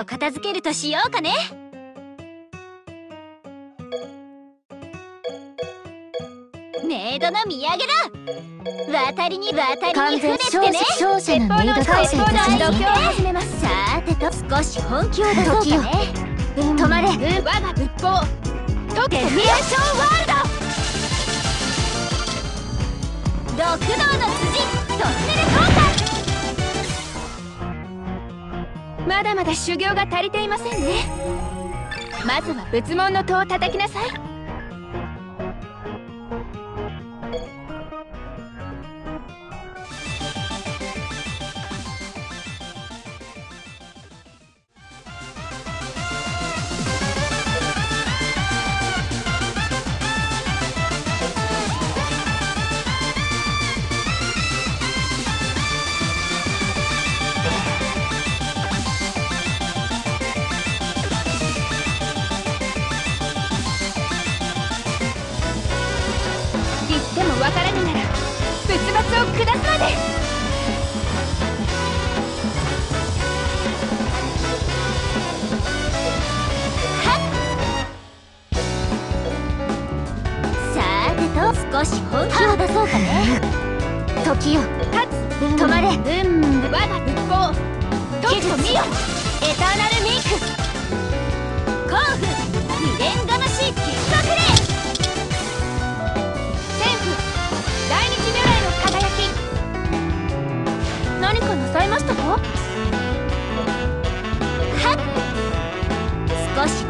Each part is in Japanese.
と片付けるとしようかね。メイドの土産だ。渡りに渡りのメイド体制たち度に胸を始めます。さーてと少し本気を出そうかね。止まれ。我が仏法デフィエーションワールド。六道の辻トンネル効果まだまだ修行が足りていませんね。まずは仏門の戸を叩きなさい。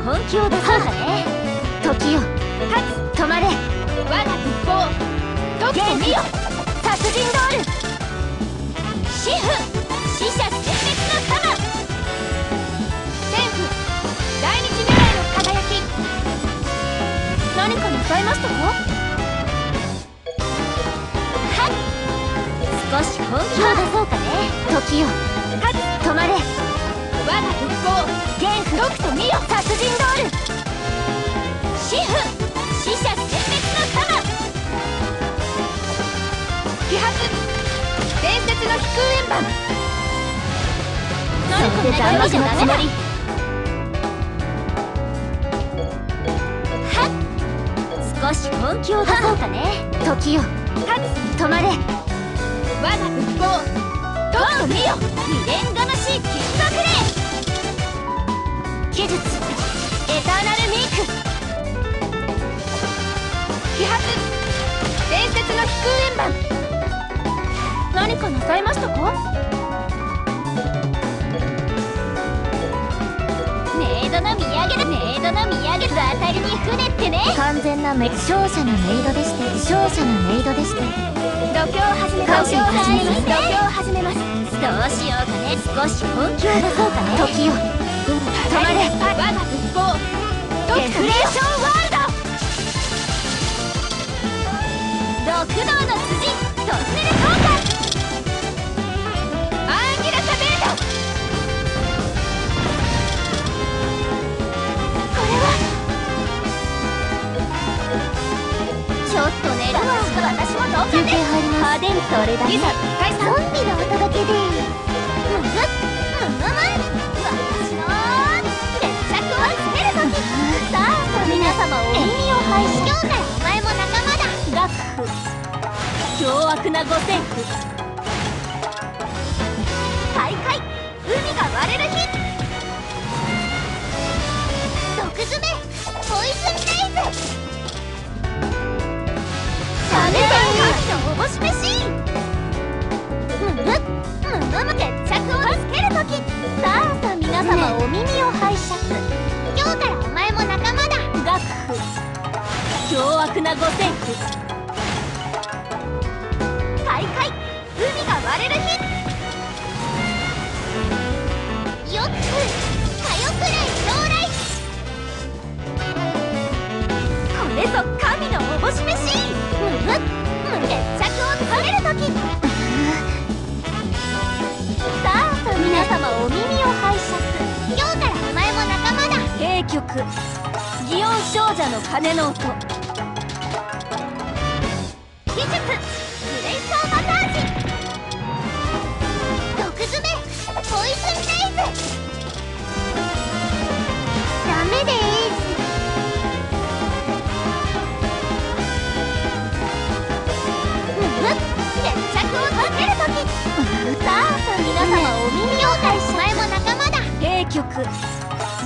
本気を出そうかね。時よ。勝つ。止まれ。我が仏法時と見よ。殺人ドール。死婦死者殲滅の鎌天賦大日如来の輝き。何かなさいましたか？はっ。少し本気を出そうかね。時よ。勝つ。止まれ我が仏法元符時と見よ殺人ドール死婦死者殲滅の鎌揮発伝説の飛空円盤何それでかなつもりはっ少し本気を出そうかね時よ勝つ止まれ我が仏法時と見よ未練悲かなさいましたかメイドの土産だメイドの土産渡りに船ってね完全なメ勝者のメイドでして勝者のメイドでして度胸を始めます感謝を始めます度胸を始めますどうしようかね少し本気を出そうかね時よ止まれ我が仏法デフレーションワールド六道の辻トンネル効果ょっと寝るわ私も同感です入ります派手にそれだねいざ解散ゾンビのお届けでむむむむ私の決着をつけるときさあ皆様お耳を拝し今日からお前も仲間だガッフ凶悪な五線譜のおぼし飯むむむむむ決着をつけるときさあさあ皆様お耳を拝借今日からお前も仲間だガッフ凶悪な五線譜開会海が割れる日よっくかよくれ将来これぞ神のおぼし飯むむ決着をつかめる時。さあ皆様お耳を拝借。今日からお前も仲間だ。名曲祇園少女の鐘の音。曲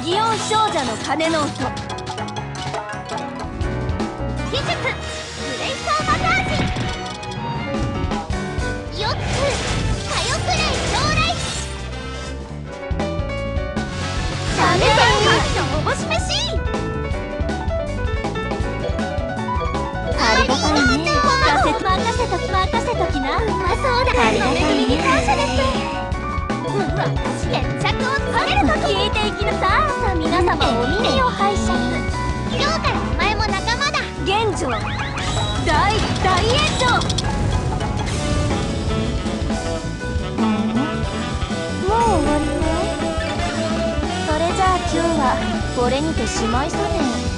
祇園少女の鐘の音現状大大炎上もう終わりね。それじゃあ今日はこれにてしまいさね。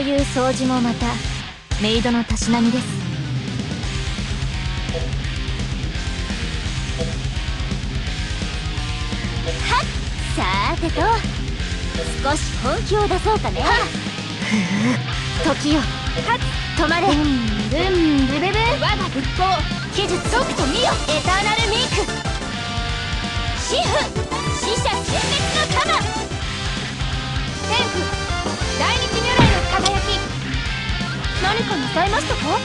こういう掃除もまたメイドのたしなみです。はっ。さーてと少し本気を出そうかね。ふう時よ。はっ。止まれ。ブンブンブブ。ブ我が仏法技術ソフトミオエターナルミーク。シフ。死者殲滅の鎌天賦何かなさいましたか？はっ。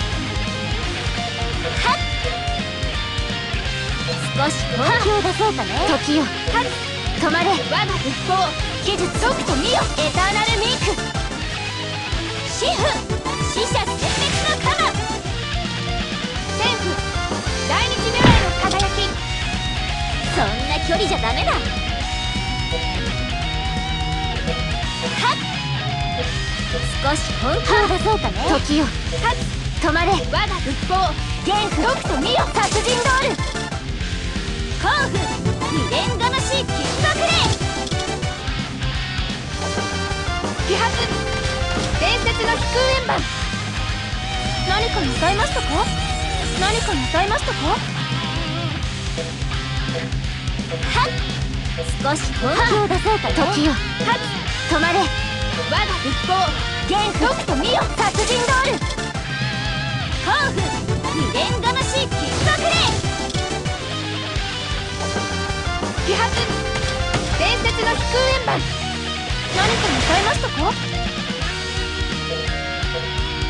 少し本気を出そうかね。時よ。止まれ。我が仏法技術。ソフトミオエターナルミーク。シフ死者殲滅の鎌。天賦大日如来の輝き。そんな距離じゃダメだ。はっ少し本気を出そうかね時よはっ止まれ我が仏法元符ドクトミオ殺人ドール甲府未練がましいキッ。クレイ揮発伝説の飛空円盤何かなさいましたか何かなさいましたかはっ少し本気を出そうかね時よはっ止まれ我が仏法元符ドクトミオ殺人ドール。甲府未練がましいキックレイ揮発伝説の飛空円盤何かなさいましたか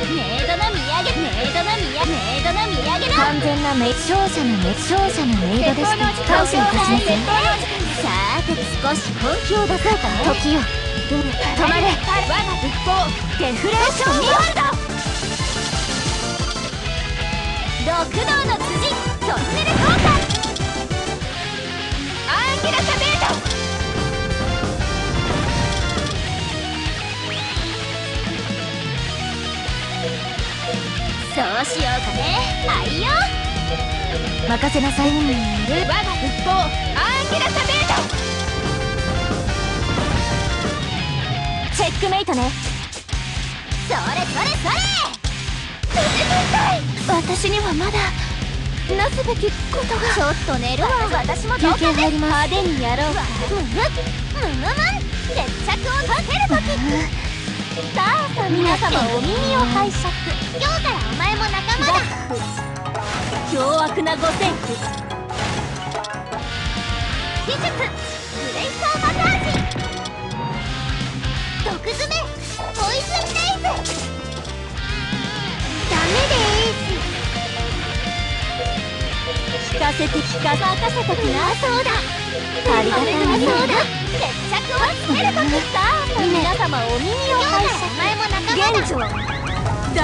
メイドの土産メイドの土産メイドの土産だ。完全なメイ勝者のメイ勝者のメイドでして感謝いたしまさーて少し本気を出そうかね時よ止まれ。我が仏法デフレーションワールド六道の辻トンネル効果アンギラサベートそうしようかね。はいよ。任せなさい。我が仏法アンギラサベートチェックメイトね。それそれそれ。私にはまだなすべきことが。ちょっと寝るわ私も休憩入ります派手にやろう。かむむむむむ決着をつけるときさあさあ皆様お耳を拝借今日からお前も仲間だ。凶悪なご戦記技術。ブレイサーマタージ毒詰めポイズンレイズダメでーす。聞かせて聞か任せときなそうだ。ありがたいねそうだ。決着をつけるときさあ皆様お耳を拝借。お前も仲間だ現状。大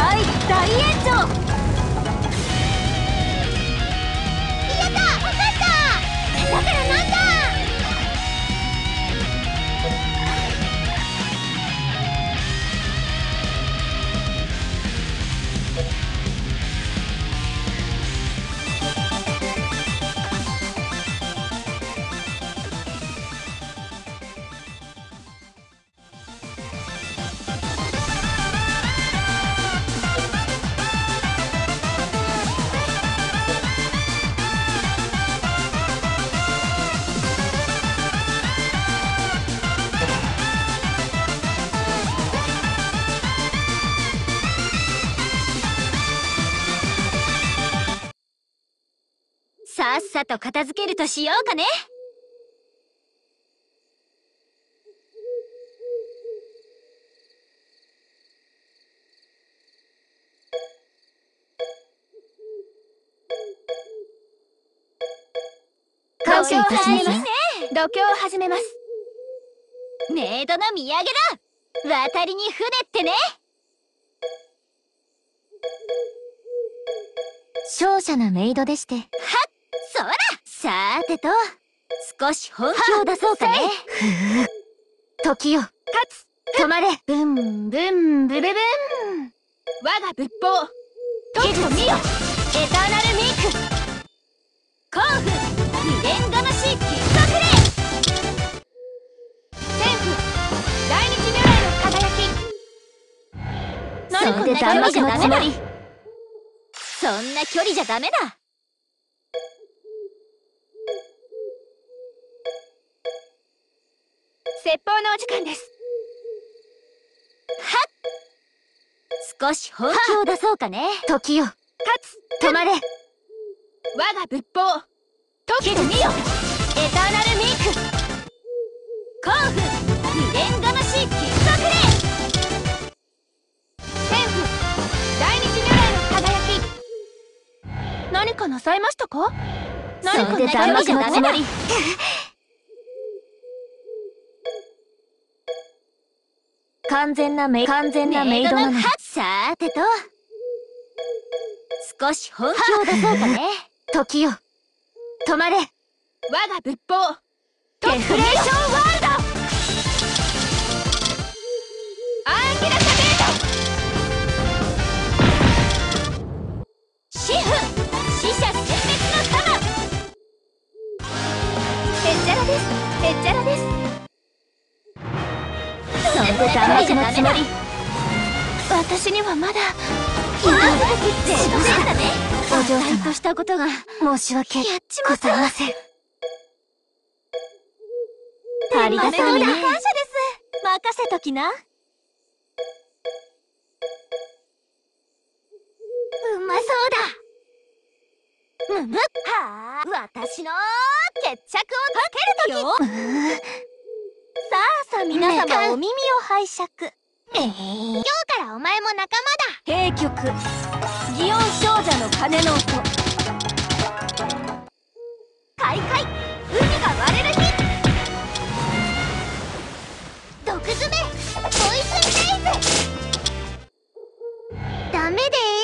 大炎上さっさと片付けるとしようかね。度胸を始めます。メイドの土産だ。渡りに船ってね。勝者なメイドでしてそらさーてと少し本気を出そうかね。時よ。勝止まれ。ブンブンブブブン。我が仏法。とっと見よ。エターナルミーク。甲府未練がましい金策霊。天賦大日如来の輝き。そんで弾幕のつもりそんな距離じゃダメだ説法のお時間です。はっ。少し本気を出そうかね。時よ。勝つ。止まれ。我が仏法。解けてみよ。エターナルミーク。甲府未練がましい金策霊。天賦。大日如来の輝き。何かなさいましたか？そんで弾幕のつもり完全なメイ完全なメイドなのにさーてと。少し本気を出そうかね。時よ。止まれ。我が仏法。デフレーションワールド。アンギラート。シフ。死者殲滅の鎌へっちゃらです。へっちゃらですそんで弾幕のつもり私にはまだ今すべきゼロだねお嬢様ちゃんとしたことが申し訳ございませんありがたいね感謝です任せときなうまそうだむむはあ私の決着をつけるときさあさあ皆様お耳を拝借。ええ今日からお前も仲間だ。閉局。祇園少女の鐘の音。開会。海が割れる日。毒詰め。ポイズンレイズダメでーす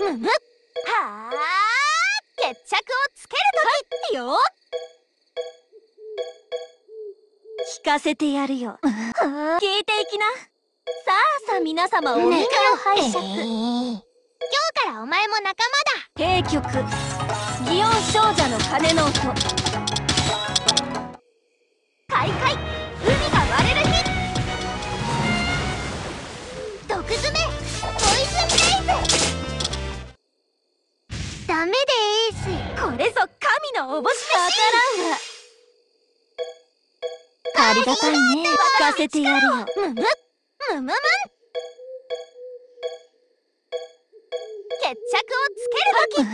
むむ。はあ決着をつけるとき、よ。聞かせてやるよ。聞いていきな。さあさあ皆様お耳を拝借、今日からお前も仲間だ。閉局。祇園少女の鐘の音。開会のおぼしありがたいね聞かせてやるよむむむむむん決着をつける時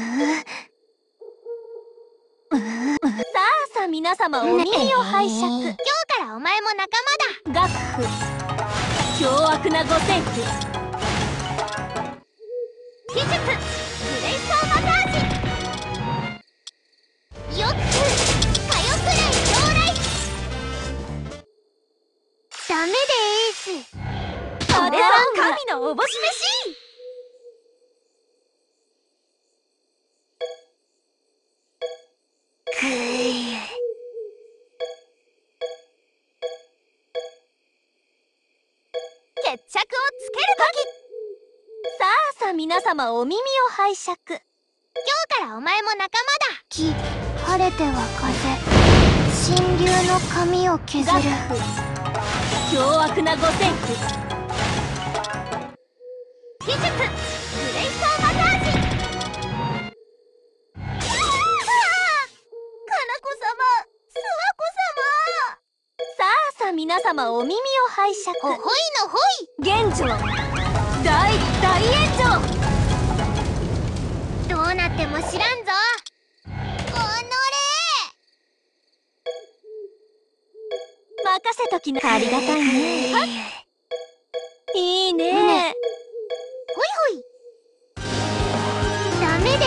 さあさあ皆様お耳を拝借今日からお前も仲間だ学府凶悪な五線譜技術よっつ火よプレイ到来ダメでエースこれぞ神のおぼし飯くー決着をつける時さあさあ皆様お耳を拝借今日からお前も仲間だ晴れては風神流の髪を削る。凶悪な五線譜技術グレイソーマタージ様。諏訪子様。さあさあ皆様お耳を拝借。ほほいのほい。現状。大大炎上。どうなっても知らんぞおのれ任せときなありがたいね。いい。ね。ほいほい。ダメでー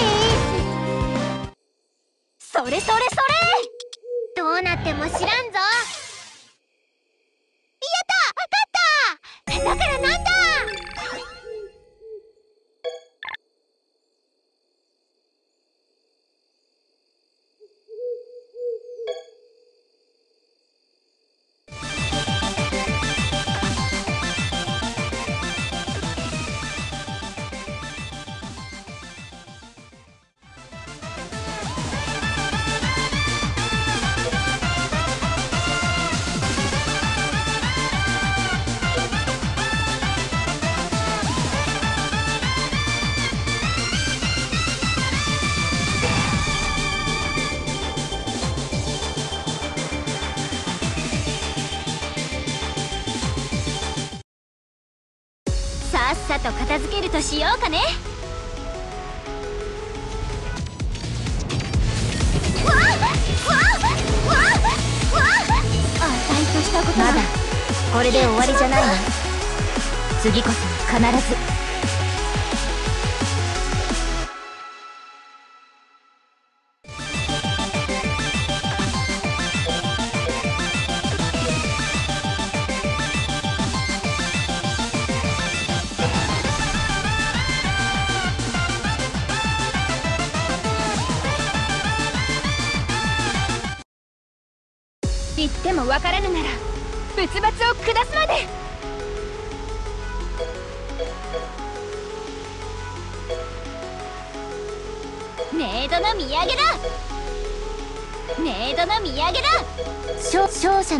す。それそれそれ。どうなっても知らんぞ。やった勝っただからなこれで終わりじゃないわ次こそ必ず。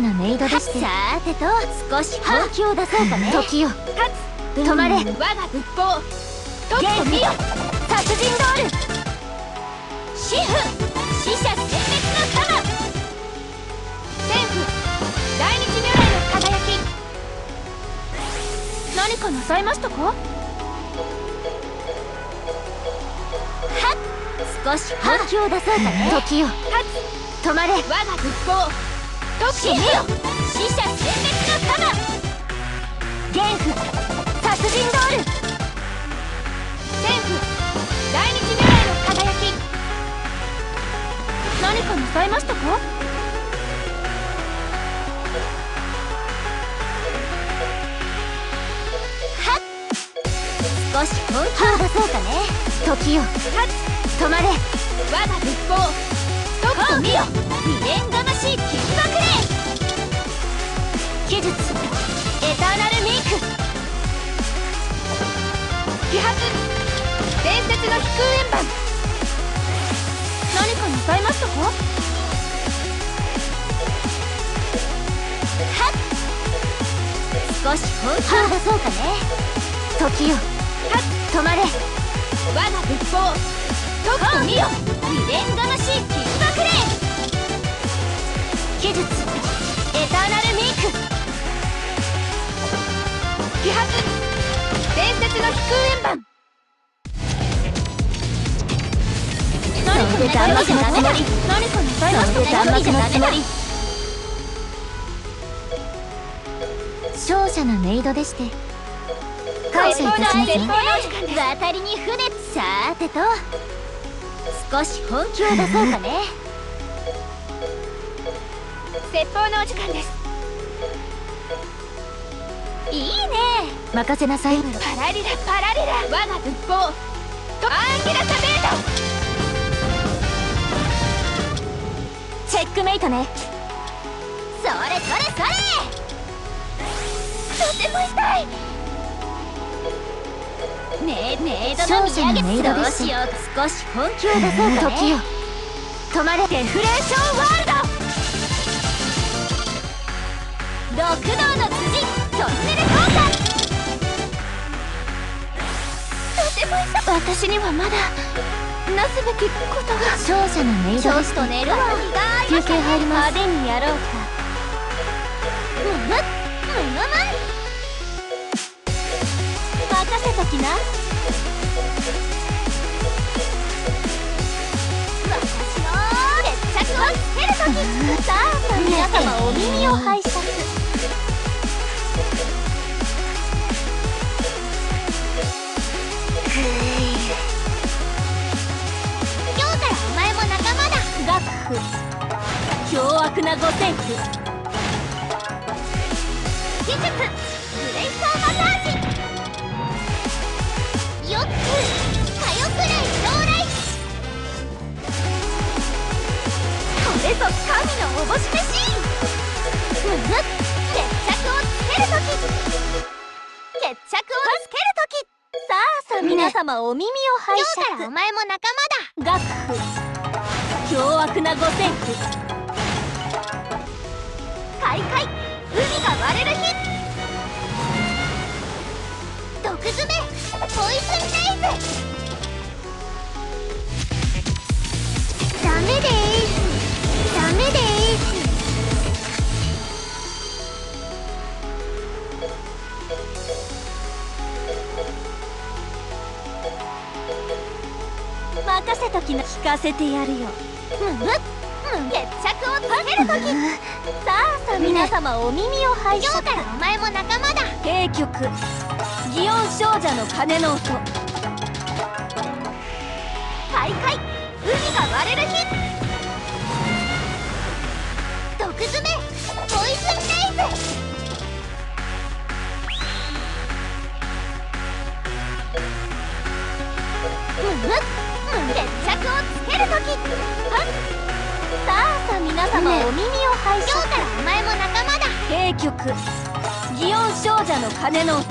勝者のメイドでしてさーてと少し本気を出そうかね。時よ止まれ。我がよ殺人ドール。死婦死者殲滅の鎌天賦大日如来の輝き。何かなさいましたか？はっ。少し本気を出そうかね。時よ止まれ。我が仏法時と見よ死者殲滅の鎌元符殺人ドール天賦大日如来の輝き何かなさいましたか少し本気を出そうかね時よ止まれ我が仏法とくと見よ。未練がましいキックバックレ技術エターナルミーク揮発伝説の飛空円盤何かなさいましたかはっ少し本気を出そうかね時よ止まれ。我が仏法。とくと見よ。未練がましいキッ爆霊。技術エターナルミーク揮発伝説の飛空円盤それで弾幕のつもり何このそれで弾幕のつもり勝者のメイドでして感謝いたします絶好のお時間です渡りに船さーてと少し本気を出そうかね説法のお時間です。いいね。任せなさい。パラリラパラリラ。我が仏法。とアンギラサベート。チェックメイトね。それそれそれ。とても痛い。メメイドのどうしよう。少し本気を出そうかね。時よ。止まれ。デフレーションワールド六道の辻トンネル効果私にはまだなすべきことが勝者のメイドちょっですと寝るわ休憩入ります派手にやろうかむむむむむ任せときな私の決着をつけるときさあ皆様お耳を拝借今日からお前も仲間だ。学府凶悪な五線譜技術ブレイサーマサージよっく火力雷将来これぞ神のおぼし飯むむ皆様お耳を拝借今日からお前も仲間だ学府凶悪な五線譜開会海が割れる日毒詰めポイズンレイズダメですダメです任せときな聞かせてやるよ。むむむ決着をつけるとき。さあさあ皆様お耳を拝借。今日からお前も仲間だ兵局祇園少女の鐘の音開会海が割れる日毒詰めポイズンレイズむむむ決着をつけるときさあさあ皆様お耳を拝借今日からお前も仲間だ兵局祇園少女の鐘の音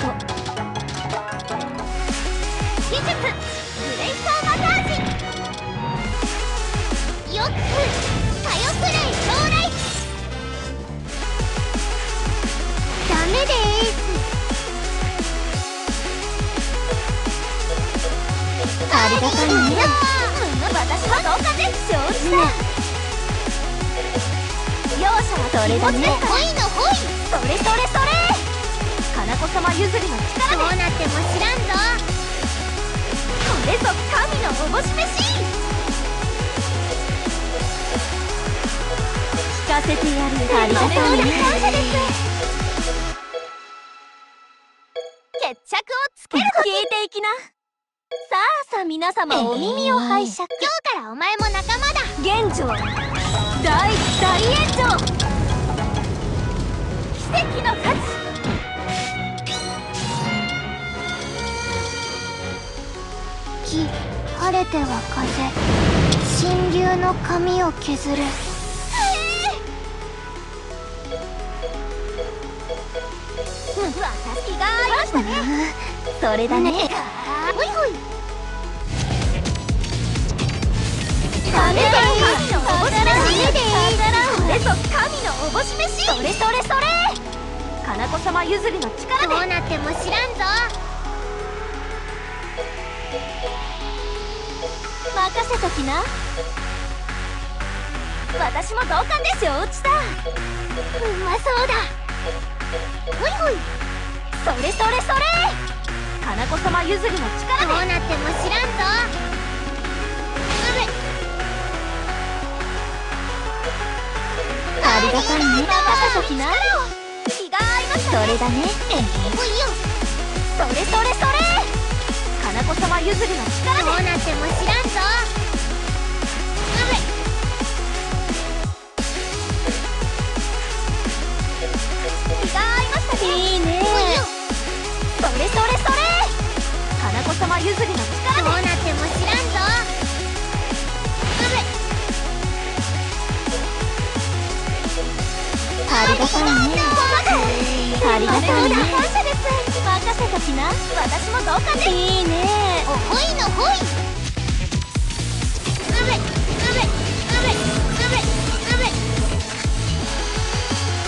技術ブレイサーマサージよっく火力雷将来。ダメです。ありがたいね。私はどうかで承知だ容赦はそれだね。ほいのほい。それそれそれ。かな子様譲りの力で。どうなっても知らんぞ。これぞ神のおぼし飯。聞かせてやるありがたいね。感謝です。決着をつけると聞いていきなさあさあ皆様お耳を拝借。今日からお前も仲間だ。現状大大炎上。奇跡の勝ち。木晴れては風。神流の髪を削る。私がありましたね。それだねほいほいダメで神のおぼし飯でこれぞ神のおぼし飯それそれそれかな子様譲りの力でどうなっても知らんぞ任せときな私も同感ですよ落ちたうまそうだほい。ほいそれそれそれかな子様譲りの力で。どうなっても知らんぞ。ありがたいね。任せときな気が合いましたねそれだね。ほいよそれそれ。それかな子様譲りの力で。どうなっても知らんぞ。気が合いましたねいいね様譲りのど力で。うなっても知らんぞ。ありがたいねありがたいね感謝です任せときな。私も同感で。すいいね。おほいのほ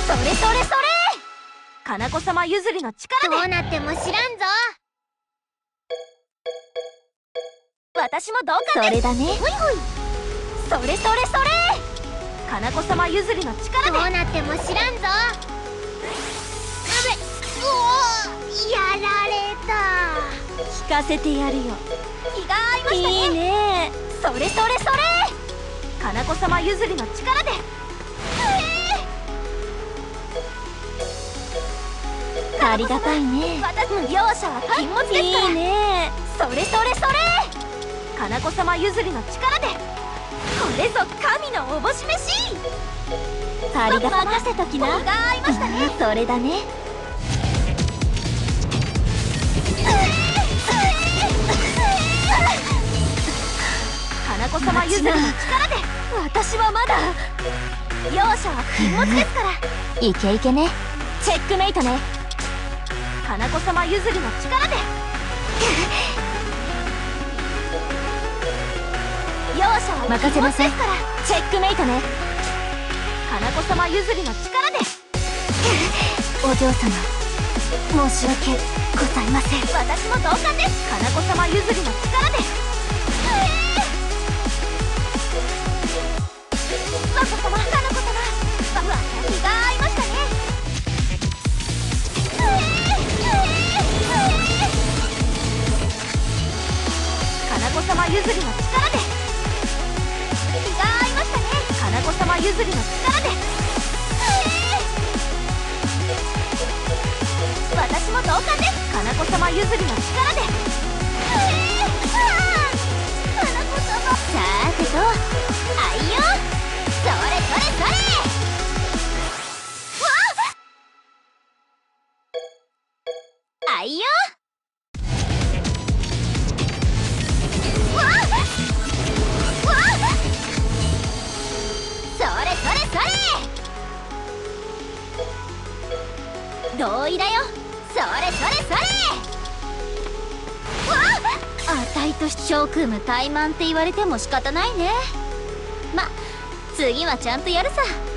それそれそれ。かな子様譲りの力でどうなっても知らんぞ私も同感それだね。ほいほい。それそれそれ。かな子様譲りの力で。どうなっても知らんぞ。うべおおやられた。聞かせてやるよ。気が合いましたね。いいね。それそれそれ。かな子様譲りの力で。ありがたいね。私の両者は禁物ですからいいねそれそれそれかな子様譲りの力で。これぞ神のおぼし飯。ありが任せときな。気が合いましたねそれだねかな子様譲りの力で私はまだ両者は禁物ですからいけいけねチェックメイトねかな子様譲りの力で任せなさい禁物ですから。チェックメイトねかな子様譲りの力で。お嬢様申し訳ございません。私も同感です。かな子様譲りの力で。マコ様かな子様怠慢って言われても仕方ないね。ま次はちゃんとやるさ。